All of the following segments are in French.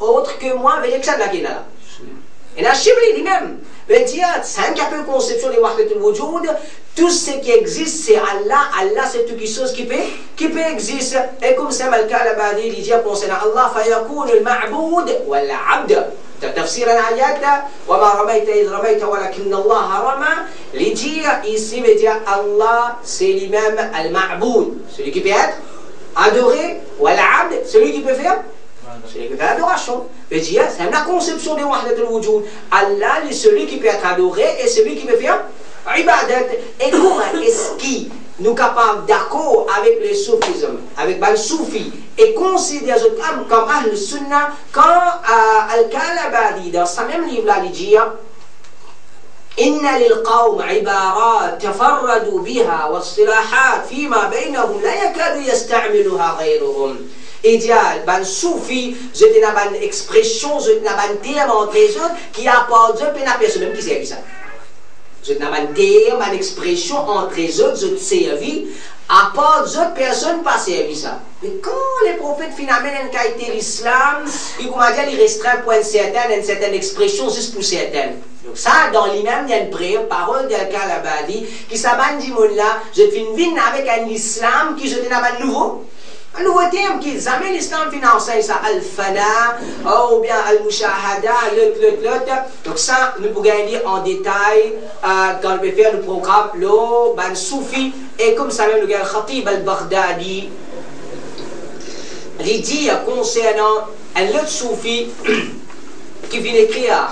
autre que moi veut dire que ça de la là. Et là, Chibli lui-même veut dire, c'est un peu conception des wahdatul wujud, tout ce qui existe, c'est Allah. Allah, c'est toute chose qui peut, qui peut exister. Et comme ça, Malka Labadi, il dit concernant Allah, فيكون المعبود والعبد. تفسير الآيات وما رميت إذ رميت ولكن الله رمى il dit ici veut dire Allah c'est lui-même al-ma'boud celui qui peut être adoré ou al-abd celui qui peut faire fait l'adoration dire c'est la conception de wahdat al-wujud. Allah est celui qui peut être adoré et celui qui peut faire ibadat. Et comment est-ce qu'il nous capables d'accord avec le soufisme, avec le soufi, et considère comme, comme Ahl Sunnah, quand euh, Al-Kalabadi, dans sa même livre-là, il dit إن للقوم عبارات تفردوا بها واصطلاحات فيما بينهم لا يكاد يستعملها غيرهم Il dit, ben, soufi, je te n'ai une expression, je te n'ai un terme entre les autres qui apporte un peu à personne même qui sait ça. Je n'ai un terme, une expression entre les autres, je te servis, à part d'autres personnes pas servi ça. Mais quand les prophètes finalement ont été l'islam, ils vont dire ils restreint pour une certaine, une certaine expression juste pour certaines. Donc ça, dans lui-même, il y a une prière, parole de quelqu'un là-bas dit, qui dit là, je vie avec un islam qui je te un nouveau. Un nouveau terme qui jamais l'islam finance ça, al-fana, ou bien al-mushahada, l'autre, l'autre, l'autre. Donc ça, nous pouvons dire en détail euh, quand on peut faire le programme, le ban soufi, et comme ça même le gars Khatib al-Baghdadi, il dit concernant un autre soufi, كيفينيكيا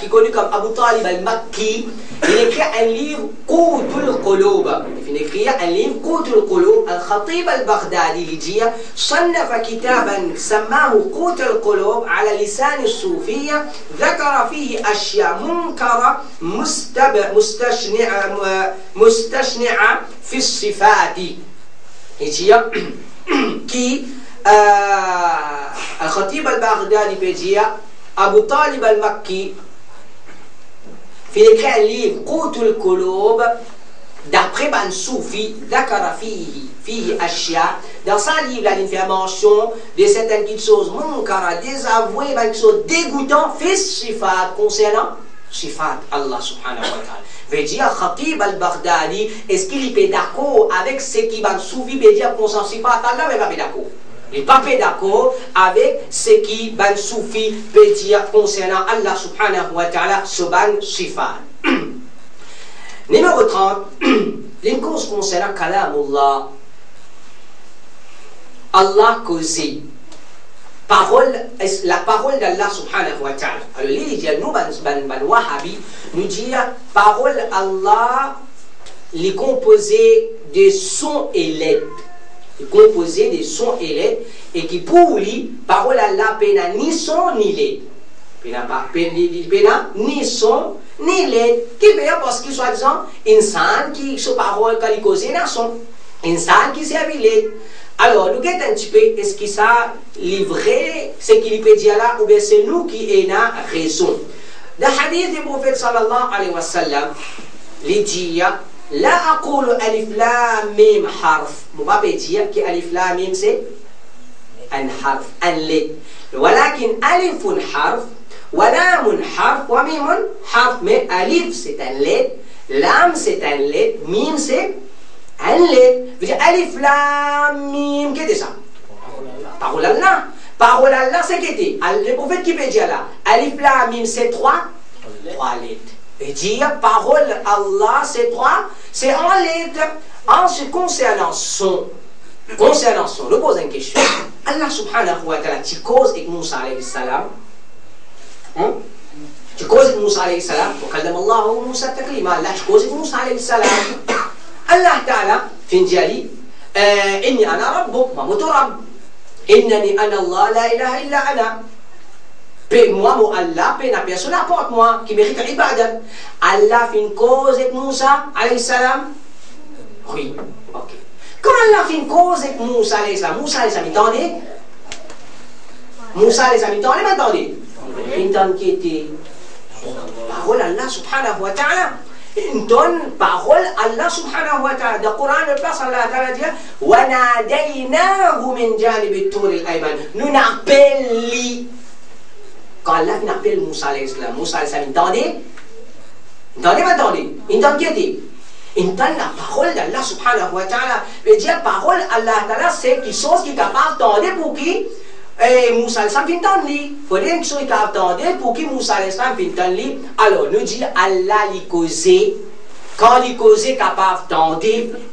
كيكوني كم أبو طالب المكي كيفينيكيا أن ليه قوت القلوب كيفينيكيا أن ليه قوت القلوب الخطيب البغدادي هجية صنف كتابا سماه قوت القلوب على لسان الصوفية ذكر فيه أشياء منكرة مستب مستشنعة مستشنعة في الصفات هجية كي آه الخطيب البغدادي بيجيا Abu Talib al-Makki fait écrire un livre, Qoutul Qulub, d'après Ban Soufi, Dakara fihi, fihi ashya. Dans ce livre, il fait mention de certaines choses munkara, désavouées, des choses dégoûtantes, fils sifat, concernant sifat Allah subhanahu wa ta'ala. Veut dire, Khatib al-Baghdadi, est-ce qu'il est d'accord avec ce qui Ban Soufi veut dire concernant sifat Allah, mais pas d'accord n'est pas d'accord avec ce qui Ban Soufi peut dire concernant Allah subhanahu wa ta'ala, ce Ban Sifat. Numéro 30, les causes concernant Kalamullah. Allah causé. Parole, la parole d'Allah subhanahu wa ta'ala. Alors, il dit, nous, ban, ban, Wahabi, nous dit, parole Allah, les composés de sons et lettres composé des sons et lettres, et qui pour lui, parole Allah, pena ni son ni lettres. Pena, pena ni son ni lettres. Qui veut parce qu'il soit disant, insan qui, se parole, il cause, n'a son. Insan qui servi lettres. Alors, nous guettons un petit peu, est-ce que ça livré ce qu'il peut dire là, ou bien c'est nous qui avons raison. Le hadith du prophète sallallahu alayhi wa sallam, il dit, لا أقول ألف لام ميم حرف. مبابي جيب كي ألف لام ميم سي أن حرف. أن لي ولكن ألف حرف ولام حرف وميم حرف. مي ألف ستان لي لام ستان لي ميم سي أن لي بجي ألف لام ميم كي ديجا بارول الله بارول الله سي كي دي اللي بوفيت كي بيجي لا؟ ألف لام ميم سي 3 3 لي et dire parole Allah, c'est trois, c'est en lettres. En ce concernant son, concernant son, je pose une question. Allah subhanahu wa ta'ala, tu causes avec Moussa alayhi salam. Hein? Tu causes avec Moussa alayhi salam. وكلم الله موسى تكليما. Allah, tu causes avec Moussa alayhi salam. Allah ta'ala, fin diali, إني أنا ربك ما مترب إنني أنا الله لا إله إلا أنا Paie-moi, mon Allah, paie la personne, apporte-moi, qui mérite l'ibadat. Allah fait une cause avec Moussa, alayhi salam Oui, ok. Quand Allah fait une cause avec Moussa, alayhi salam, Moussa, alayhi salam, il t'en est Moussa, alayhi salam, il t'en est maintenant Il t'en était parole Allah, subhanahu wa ta'ala. Il donne parole Allah, subhanahu wa ta'ala. Le Coran, le Allah ta'ala dit « Wa nadaynahu min tur al-ayman » Nous n'appelons quand Allah appelle Moussa alayhi salam, Moussa alayhi salam, entendez Entendez, Entendez qui? Entend la parole d'Allah subhanahu wa ta'ala. Et dire parole Allah ta'ala, c'est quelque chose qui est capable d'entendre pour qui? Et Moussa al-Sam fin tan li. Faut dire que soit capable d'entendre pour qui Moussa al-Sam tan li. Alors, nous dit Allah li causé quand il cause capable d'entendre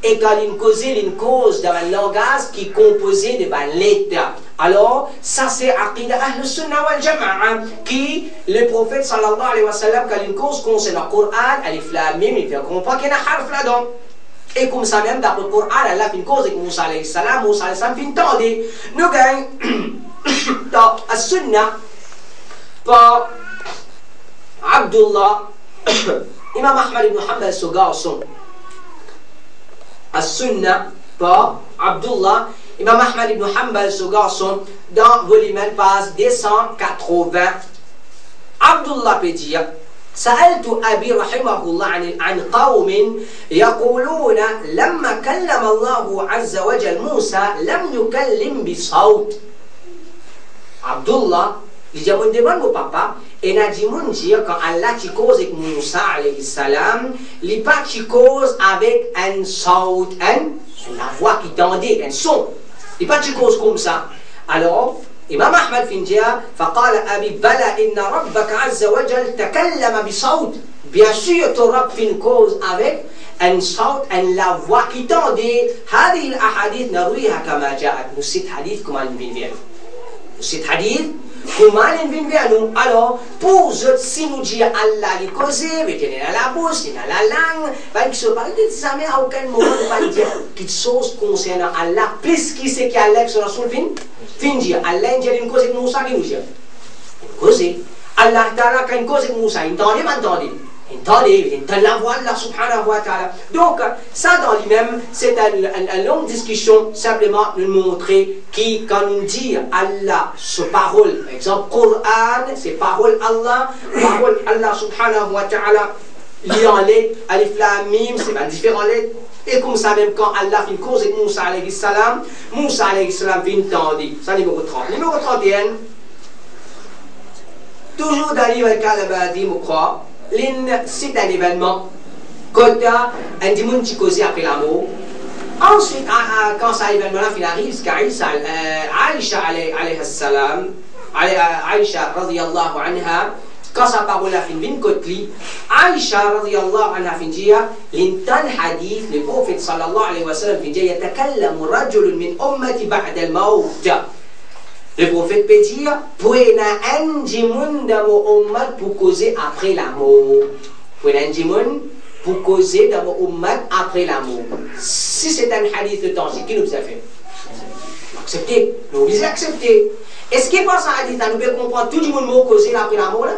et quand il cause une cause d'un langage qui est composé de lettres. Alors, ça c'est Aqidah Ahl Sunnah wal Jama'a qui, le prophète sallallahu alayhi wa sallam, quand il cause concernant le Coran, Alif Lam Mim, il fait comprendre qu'il y a un harf là-dedans. Et comme ça même, dans le Coran, Allah fait une cause avec Moussa alayhi salam, Moussa alayhi salam fait une tende. Nous gagnons dans la Sunnah par Abdullah Imam Ahmad ibn Hanbal ce garçon. As-Sunnah par Abdullah Imam Ahmad ibn Hanbal, ce garçon, dans volumen page 280, Abdullah peut dire سألت أبي رحمه الله عن عن قوم يقولون لما كلم الله عز وجل موسى لم يكلم بصوت عبد الله اللي جابوا ديمان مو بابا إن أجي من جيك الله تيكوز موسى عليه السلام اللي با تيكوز avec un صوت un la voix qui tendait un son. Cause comme ça. Alors, إمام أحمد في انجيا فقال أبي بلى إن ربك عز وجل تكلم بصوت Bien sûr, ton Rab fait une cause avec un صوت, un la voix qui tendait. هذه الأحاديث نرويها كما جاءت. نسيت حديث كما نبين نسيت حديث Vient vers nous Alors, pour eux, si nous disons Allah les causer, tenez dans la bouche, dans la langue, ben, qui se parle de ça, mais à aucun moment, ne pas dire quelque chose concernant Allah, plus qui c'est qu'Allah, que ce soit fin, fin dire, Allah, dit une cause avec Moussa, qui nous dit Causer. Allah, Ta'ala, une cause Moussa, il entendait, Donc, ça dans lui-même, c'est une, longue discussion, simplement nous montrer qui, quand on dit Allah, ce parole, par exemple, Coran, c'est parole Allah, parole Allah subhanahu wa ta'ala, lié en lettres, alif la mim, c'est pas différentes lettres. Et comme ça, même quand Allah fait une cause avec Moussa alayhi salam, Moussa alayhi salam vient tendre. Ça, numéro 30. Numéro 31, toujours l'île al-Kalabadi, je l'in, c'est un événement. Kota, un dimanche causé après la. Ensuite, quand cet événement-là finit, ce qu'Aïssa, euh, Aïcha, alayhi salam, euh, Aïcha, anha, quand sa parole a fini, kotli, Aïcha, radiyallahu anha, finjia, l'intan hadith, le prophète, sallallahu alayhi wa sallam, finjia, yatakallamu rajulun min ummati al-mawt. Le prophète peut dire, Pouena un dans mon ummat pour causer après la mort. Pouena un pour causer dans mon ummat après la mort. Si c'est un hadith de temps, c'est qui nous a fait Accepter. Nous obligés accepter. Est-ce qu'il pense à un hadith, nous pouvons comprendre tout le monde mot causer après la mort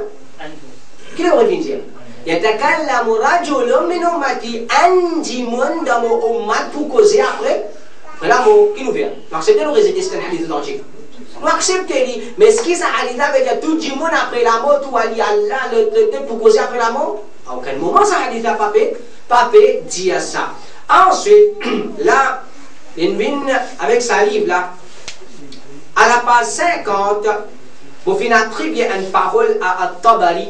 Qui le revient dire يتكلم رجل من أمتي أنجم dans mon ummat pour causer après la mort. Qui nous vient résister, c'est un hadith de danger. Nous acceptons, mais ce qui s'est arrivé avec tout le monde après la mort, tout Ali Allah, le traité pour causer après la mort À aucun moment ça a dit à Papé. Papé dit ça. Ensuite, là, il avec sa livre là, à la page 50, vous finissez très une parole à At-Tabari,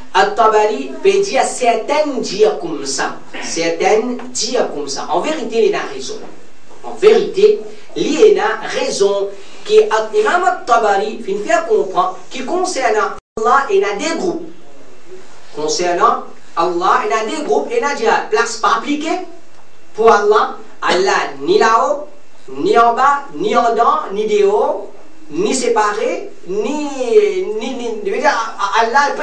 à Tabari peut dire certaines dire comme ça certaines dire comme ça en vérité il a raison en vérité il a raison qui Imam al-Tabari fait faire comprendre qui concernant Allah il a des groupes concernant Allah il a des groupes il a des places pas appliquées pour Allah Allah ni là-haut ni en bas ni en dedans ni de haut ni séparé ni ni ni Allah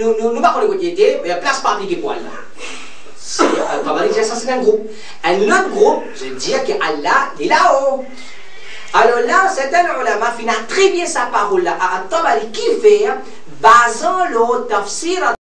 nous pas connaître côté mais place pas appliquée pour Tabari ça c'est un groupe. Un autre groupe je veux dire que Allah est là-haut. Alors là, c'est un ulama qui a très bien sa parole là, à Tabari qui fait, basant le tafsir